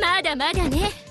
まだまだね。